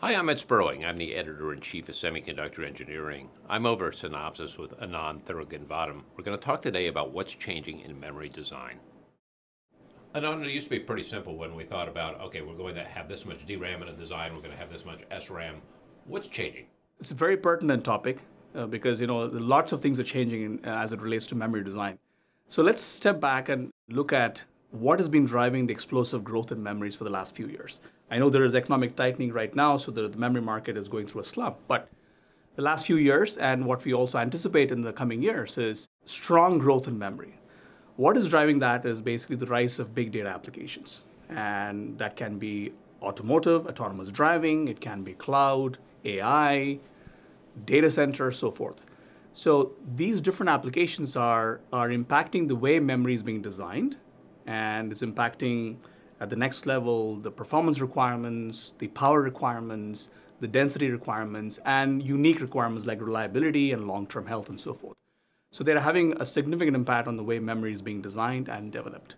Hi, I'm Ed Sperling. I'm the editor in chief of Semiconductor Engineering. I'm over at Synopsys with Anand Theruvengadam. We're going to talk today about what's changing in memory design. Anand, it used to be pretty simple when we thought about, okay, we're going to have this much DRAM in a design, we're going to have this much SRAM. What's changing? It's a very pertinent topic uh, because you know lots of things are changing in, uh, as it relates to memory design. So let's step back and look at what has been driving the explosive growth in memories for the last few years. I know there is economic tightening right now, so the, the memory market is going through a slump. But the last few years, and what we also anticipate in the coming years, is strong growth in memory. What is driving that is basically the rise of big data applications. And that can be automotive, autonomous driving, it can be cloud, AI, data center, so forth. So these different applications are, are impacting the way memory is being designed and it's impacting at the next level the performance requirements, the power requirements, the density requirements, and unique requirements like reliability and long-term health and so forth. So they're having a significant impact on the way memory is being designed and developed.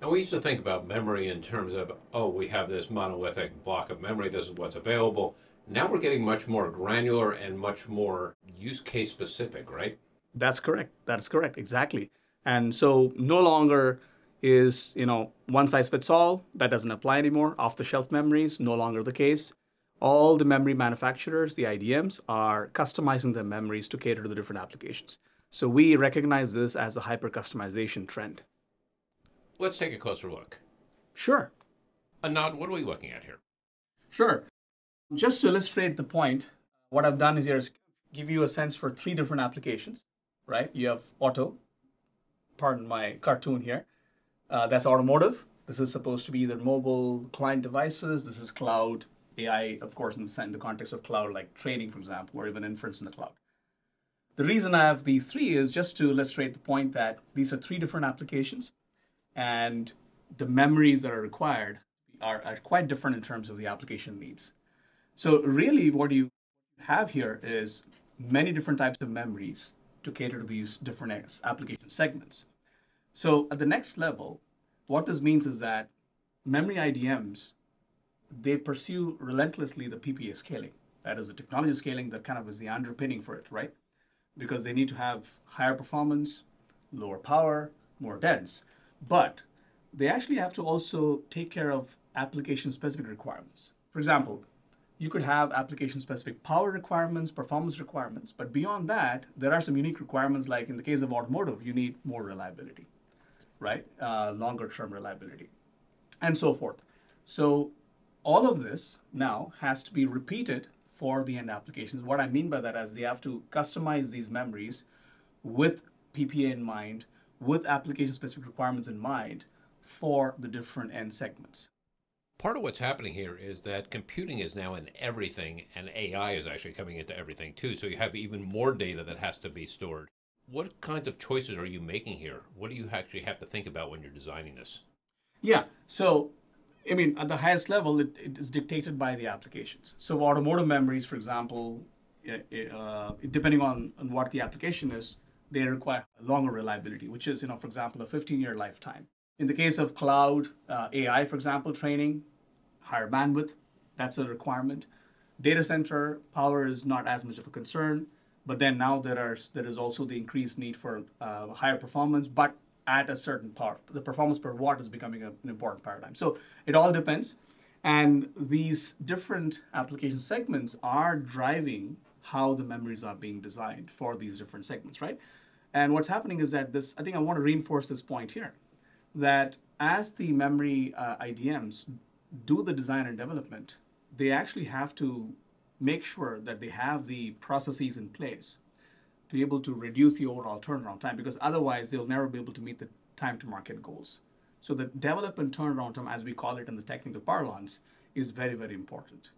Now, we used to think about memory in terms of, oh, we have this monolithic block of memory, this is what's available. Now we're getting much more granular and much more use case specific, right? That's correct. That's correct. Exactly. And so no longer is, you know, one size fits all. That doesn't apply anymore. Off the shelf memories, no longer the case. All the memory manufacturers, the IDMs, are customizing their memories to cater to the different applications. So we recognize this as a hyper customization trend. Let's take a closer look. Sure. Anand, what are we looking at here? Sure. Just to illustrate the point, what I've done is here is give you a sense for three different applications, right? You have auto, pardon my cartoon here. Uh, that's automotive. This is supposed to be either mobile client devices. This is cloud, AI, of course, in the, in the context of cloud, like training, for example, or even inference in the cloud. The reason I have these three is just to illustrate the point that these are three different applications, and the memories that are required are, are quite different in terms of the application needs. So really what you have here is many different types of memories to cater to these different application segments. So at the next level, what this means is that memory IDMs, they pursue relentlessly the PPA scaling. That is the technology scaling that kind of is the underpinning for it, right? Because they need to have higher performance, lower power, more dense. But they actually have to also take care of application specific requirements. For example, you could have application specific power requirements, performance requirements, but beyond that, there are some unique requirements like in the case of automotive, you need more reliability right? Uh, longer term reliability, and so forth. So all of this now has to be repeated for the end applications. What I mean by that is they have to customize these memories with PPA in mind, with application specific requirements in mind for the different end segments. Part of what's happening here is that computing is now in everything, and AI is actually coming into everything too. So you have even more data that has to be stored what kinds of choices are you making here? What do you actually have to think about when you're designing this? Yeah, so I mean, at the highest level, it, it is dictated by the applications. So automotive memories, for example, uh, depending on, on what the application is, they require longer reliability, which is, you know, for example, a 15-year lifetime. In the case of cloud uh, AI, for example, training, higher bandwidth, that's a requirement. Data center power is not as much of a concern. But then now there are there is also the increased need for uh, higher performance, but at a certain part. The performance per watt is becoming a, an important paradigm. So it all depends. And these different application segments are driving how the memories are being designed for these different segments, right? And what's happening is that this, I think I want to reinforce this point here, that as the memory uh, IDMs do the design and development, they actually have to make sure that they have the processes in place to be able to reduce the overall turnaround time because otherwise they'll never be able to meet the time to market goals. So the development turnaround time, as we call it in the technical parlance, is very, very important.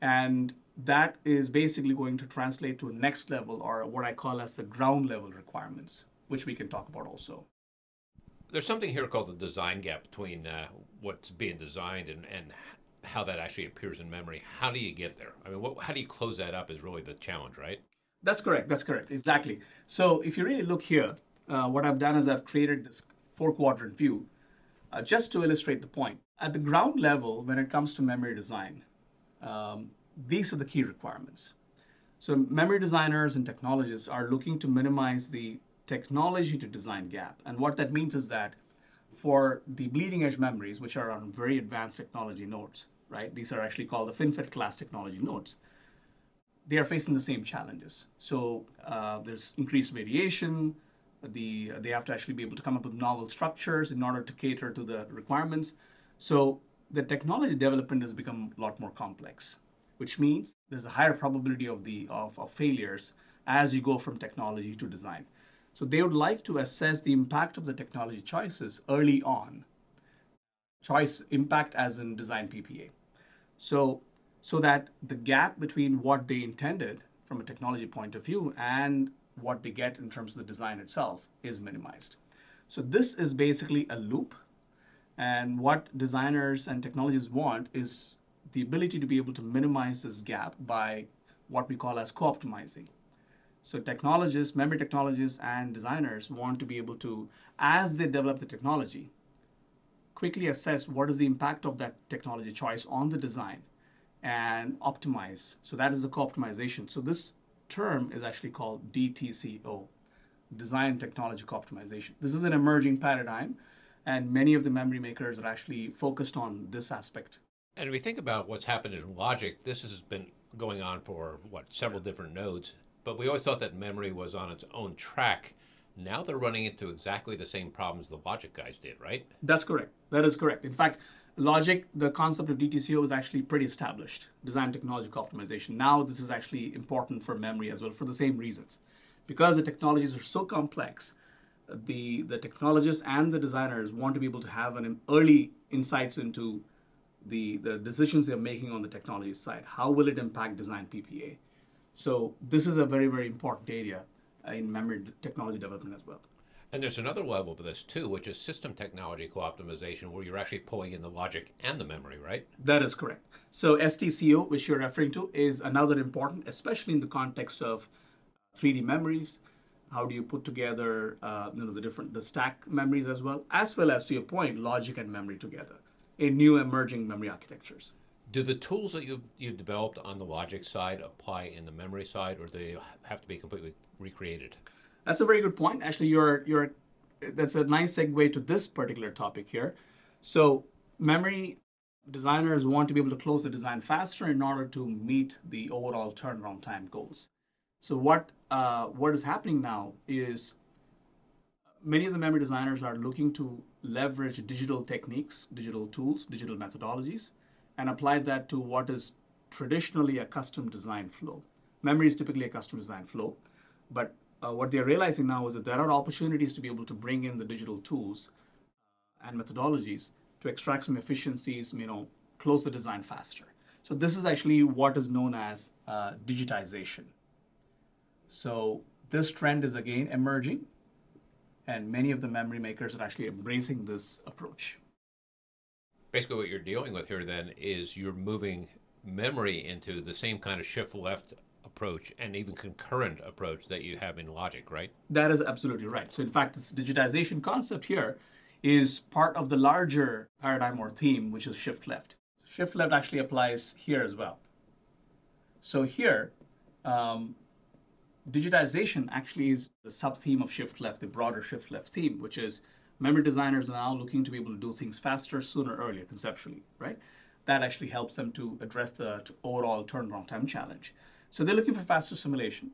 And that is basically going to translate to a next level or what I call as the ground level requirements, which we can talk about also. There's something here called the design gap between uh, what's being designed and, and how that actually appears in memory. How do you get there? I mean, what, how do you close that up is really the challenge, right? That's correct. That's correct. Exactly. So if you really look here, uh, what I've done is I've created this four quadrant view uh, just to illustrate the point. At the ground level, when it comes to memory design, um, these are the key requirements. So memory designers and technologists are looking to minimize the technology to design gap. And what that means is that for the bleeding edge memories, which are on very advanced technology nodes, right? These are actually called the FinFET class technology nodes. They are facing the same challenges. So uh, there's increased variation. The, they have to actually be able to come up with novel structures in order to cater to the requirements. So the technology development has become a lot more complex, which means there's a higher probability of, the, of, of failures as you go from technology to design. So they would like to assess the impact of the technology choices early on. Choice impact as in design PPA. So, so that the gap between what they intended from a technology point of view and what they get in terms of the design itself is minimized. So this is basically a loop. And what designers and technologists want is the ability to be able to minimize this gap by what we call as co-optimizing. So technologists, memory technologists, and designers want to be able to, as they develop the technology, quickly assess what is the impact of that technology choice on the design and optimize. So that is the co-optimization. So this term is actually called DTCO, Design Technology Co-optimization. This is an emerging paradigm, and many of the memory makers are actually focused on this aspect. And if we think about what's happened in logic, this has been going on for what several different nodes but we always thought that memory was on its own track. Now they're running into exactly the same problems the logic guys did, right? That's correct. That is correct. In fact, logic, the concept of DTCO is actually pretty established, design technology optimization. Now this is actually important for memory as well for the same reasons. Because the technologies are so complex, the, the technologists and the designers want to be able to have an early insights into the, the decisions they're making on the technology side. How will it impact design PPA? So this is a very, very important area in memory technology development as well. And there's another level for this too, which is system technology co-optimization, where you're actually pulling in the logic and the memory, right? That is correct. So STCO, which you're referring to, is another important, especially in the context of 3D memories. How do you put together, uh, you know, the different the stack memories as well, as well as to your point, logic and memory together in new emerging memory architectures. Do the tools that you've, you've developed on the logic side apply in the memory side, or do they have to be completely recreated? That's a very good point. Actually, you're, you're, that's a nice segue to this particular topic here. So memory designers want to be able to close the design faster in order to meet the overall turnaround time goals. So what, uh, what is happening now is many of the memory designers are looking to leverage digital techniques, digital tools, digital methodologies and apply that to what is traditionally a custom design flow. Memory is typically a custom design flow, but uh, what they're realizing now is that there are opportunities to be able to bring in the digital tools uh, and methodologies to extract some efficiencies, you know, close the design faster. So this is actually what is known as uh, digitization. So this trend is again emerging, and many of the memory makers are actually embracing this approach basically what you're dealing with here then is you're moving memory into the same kind of shift left approach and even concurrent approach that you have in logic, right? That is absolutely right. So in fact, this digitization concept here is part of the larger paradigm or theme, which is shift left. Shift left actually applies here as well. So here, um, digitization actually is the sub-theme of shift left, the broader shift left theme, which is memory designers are now looking to be able to do things faster, sooner, earlier, conceptually, right? That actually helps them to address the overall turnaround time challenge. So they're looking for faster simulation.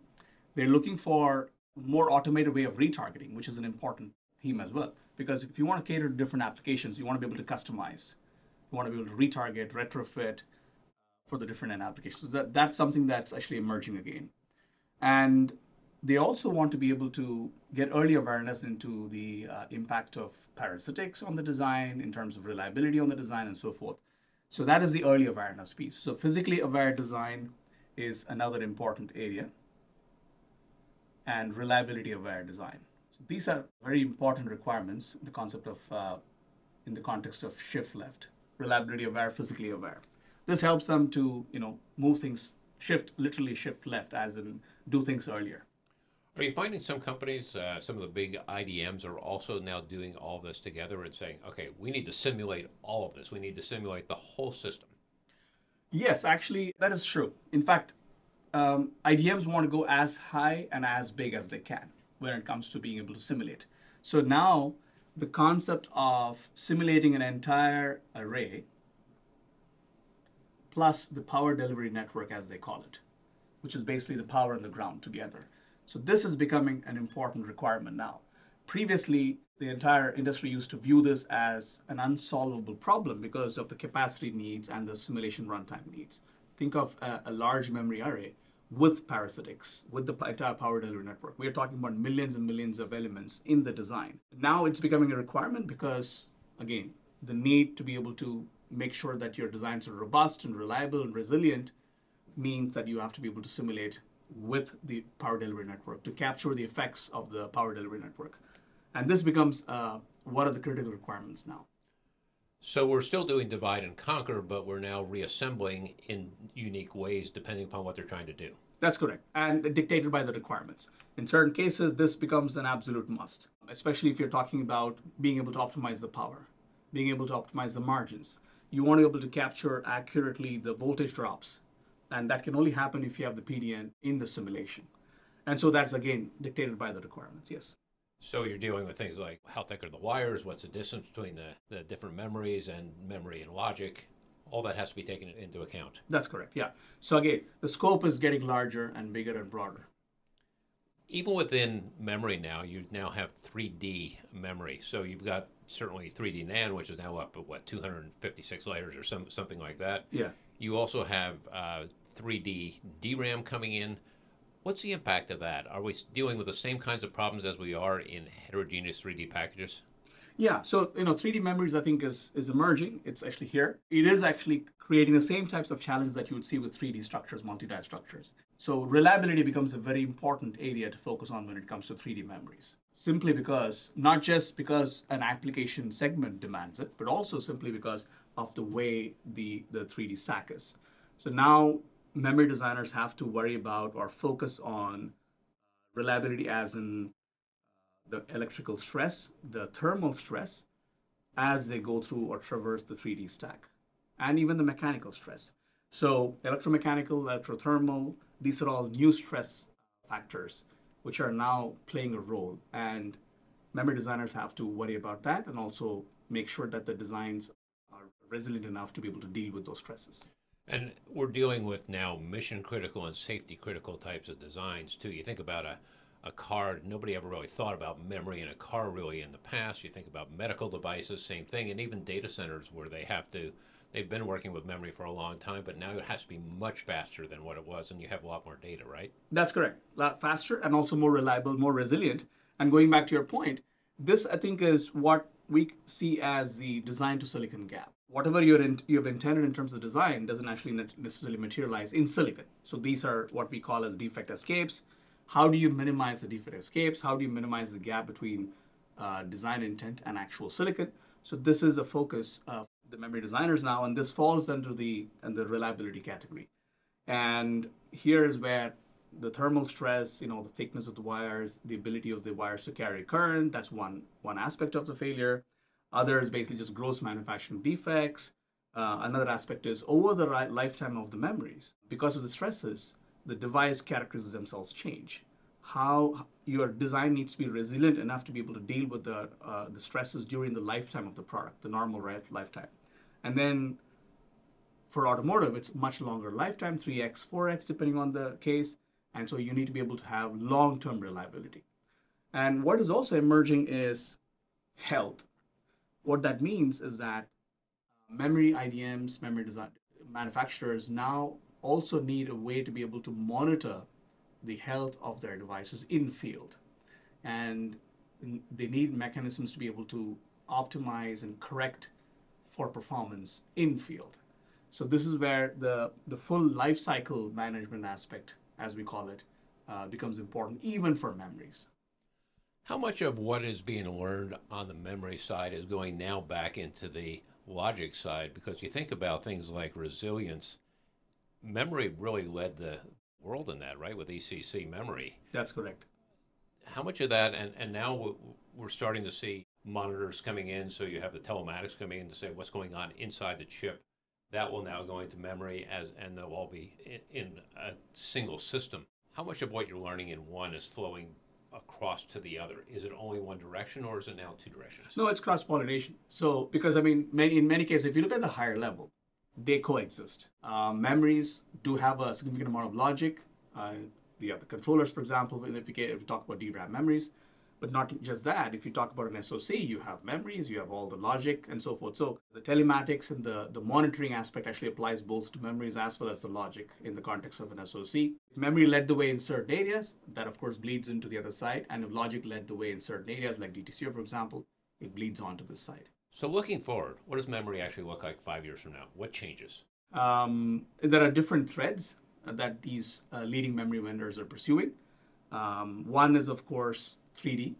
They're looking for more automated way of retargeting, which is an important theme as well. Because if you want to cater to different applications, you want to be able to customize. You want to be able to retarget, retrofit uh, for the different end applications. That, that's something that's actually emerging again. And they also want to be able to get early awareness into the uh, impact of parasitics on the design in terms of reliability on the design and so forth. So that is the early awareness piece. So physically aware design is another important area and reliability aware design. So these are very important requirements, in the concept of, uh, in the context of shift left, reliability aware, physically aware. This helps them to, you know, move things, shift, literally shift left as in do things earlier. Are you finding some companies, uh, some of the big IDMs, are also now doing all this together and saying, okay, we need to simulate all of this. We need to simulate the whole system. Yes, actually, that is true. In fact, um, IDMs want to go as high and as big as they can when it comes to being able to simulate. So now the concept of simulating an entire array plus the power delivery network, as they call it, which is basically the power and the ground together. So this is becoming an important requirement now. Previously, the entire industry used to view this as an unsolvable problem because of the capacity needs and the simulation runtime needs. Think of a, a large memory array with parasitics, with the entire power delivery network. We are talking about millions and millions of elements in the design. Now it's becoming a requirement because, again, the need to be able to make sure that your designs are robust and reliable and resilient means that you have to be able to simulate with the power delivery network to capture the effects of the power delivery network. And this becomes uh, one of the critical requirements now. So we're still doing divide and conquer, but we're now reassembling in unique ways depending upon what they're trying to do. That's correct, and dictated by the requirements. In certain cases, this becomes an absolute must, especially if you're talking about being able to optimize the power, being able to optimize the margins. You want to be able to capture accurately the voltage drops, and that can only happen if you have the PDN in the simulation. And so that's again dictated by the requirements, yes. So you're dealing with things like how thick are the wires, what's the distance between the, the different memories and memory and logic. All that has to be taken into account. That's correct, yeah. So again, the scope is getting larger and bigger and broader. Even within memory now, you now have 3D memory. So you've got certainly 3D NAND, which is now up at what, 256 layers or some, something like that. Yeah. You also have uh, 3D DRAM coming in. What's the impact of that? Are we dealing with the same kinds of problems as we are in heterogeneous 3D packages? Yeah, so you know, 3D memories I think is is emerging. It's actually here. It is actually creating the same types of challenges that you would see with 3D structures, multi-die structures. So reliability becomes a very important area to focus on when it comes to 3D memories. Simply because not just because an application segment demands it, but also simply because of the way the the 3D stack is. So now memory designers have to worry about or focus on reliability as in uh, the electrical stress, the thermal stress as they go through or traverse the 3D stack, and even the mechanical stress. So electromechanical, electrothermal, these are all new stress factors which are now playing a role. And memory designers have to worry about that and also make sure that the designs resilient enough to be able to deal with those stresses. And we're dealing with now mission critical and safety critical types of designs too. You think about a, a car, nobody ever really thought about memory in a car really in the past. You think about medical devices, same thing, and even data centers where they have to, they've been working with memory for a long time, but now it has to be much faster than what it was and you have a lot more data, right? That's correct. A lot faster and also more reliable, more resilient. And going back to your point, this I think is what we see as the design to silicon gap whatever you're in, you've intended in terms of design doesn't actually necessarily materialize in silicon. So these are what we call as defect escapes. How do you minimize the defect escapes? How do you minimize the gap between uh, design intent and actual silicon? So this is a focus of the memory designers now, and this falls under the, under the reliability category. And here is where the thermal stress, you know, the thickness of the wires, the ability of the wires to carry current, that's one, one aspect of the failure. Others basically just gross manufacturing defects. Uh, another aspect is over the lifetime of the memories, because of the stresses, the device characteristics themselves change. How your design needs to be resilient enough to be able to deal with the, uh, the stresses during the lifetime of the product, the normal life, lifetime. And then for automotive, it's much longer lifetime, 3x, 4x, depending on the case. And so you need to be able to have long-term reliability. And what is also emerging is health. What that means is that uh, memory IDMs, memory design manufacturers now also need a way to be able to monitor the health of their devices in field. And they need mechanisms to be able to optimize and correct for performance in field. So this is where the, the full life cycle management aspect, as we call it, uh, becomes important even for memories. How much of what is being learned on the memory side is going now back into the logic side? Because you think about things like resilience, memory really led the world in that, right, with ECC memory. That's correct. How much of that, and, and now we're starting to see monitors coming in, so you have the telematics coming in to say what's going on inside the chip. That will now go into memory as, and they'll all be in, in a single system. How much of what you're learning in one is flowing across to the other? Is it only one direction or is it now two directions? No, it's cross pollination. So, because I mean, many, in many cases, if you look at the higher level, they coexist. Uh, memories do have a significant amount of logic. Uh, you have the controllers, for example, if get, if you talk about DRAM memories. But not just that, if you talk about an SOC, you have memories, you have all the logic and so forth. So the telematics and the, the monitoring aspect actually applies both to memories as well as the logic in the context of an SOC. If memory led the way in certain areas, that of course bleeds into the other side. And if logic led the way in certain areas, like DTCO, for example, it bleeds onto this side. So looking forward, what does memory actually look like five years from now? What changes? Um, there are different threads that these uh, leading memory vendors are pursuing. Um, one is, of course, 3D.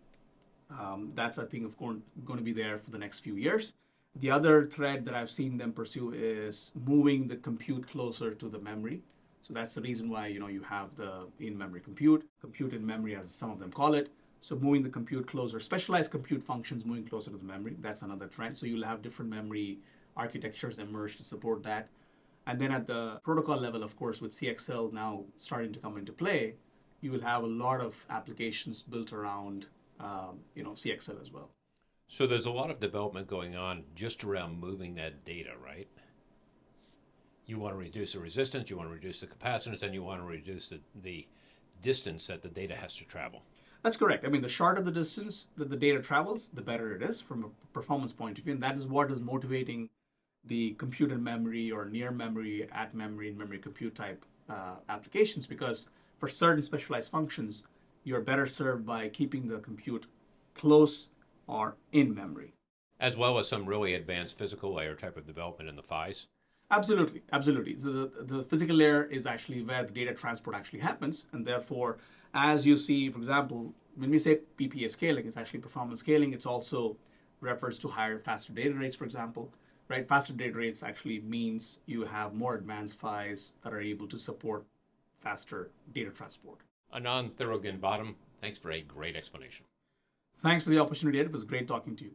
Um, that's, I think, of course, going to be there for the next few years. The other thread that I've seen them pursue is moving the compute closer to the memory. So that's the reason why you know you have the in-memory compute, compute in memory, as some of them call it. So moving the compute closer, specialized compute functions moving closer to the memory. That's another trend. So you'll have different memory architectures emerge to support that. And then at the protocol level, of course, with CXL now starting to come into play, you will have a lot of applications built around um, you know CXL as well. So there's a lot of development going on just around moving that data, right? You want to reduce the resistance, you want to reduce the capacitance, and you want to reduce the, the distance that the data has to travel. That's correct. I mean, the shorter the distance that the data travels, the better it is from a performance point of view. And that is what is motivating the compute in memory or near memory, at memory, and memory compute type uh, applications because for certain specialized functions, you're better served by keeping the compute close or in memory. As well as some really advanced physical layer type of development in the PHYs? Absolutely, absolutely. So the, the physical layer is actually where the data transport actually happens. And therefore, as you see, for example, when we say PPA scaling, it's actually performance scaling. It's also refers to higher, faster data rates, for example. Right, faster data rates actually means you have more advanced PHYs that are able to support faster data transport. Anand Theruvengadam, thanks for a great explanation. Thanks for the opportunity, Ed. It was great talking to you.